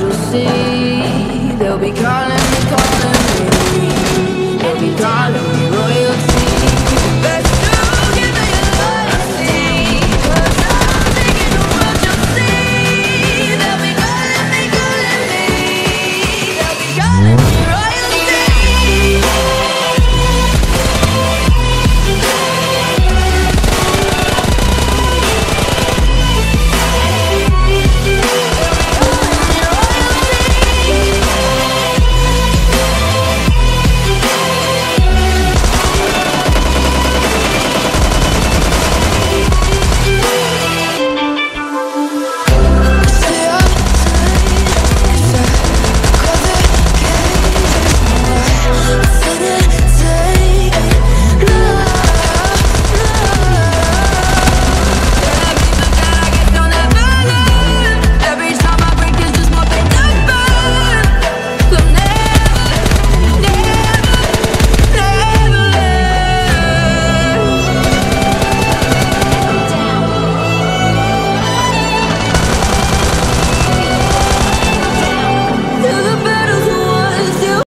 you'll see, they'll be calling.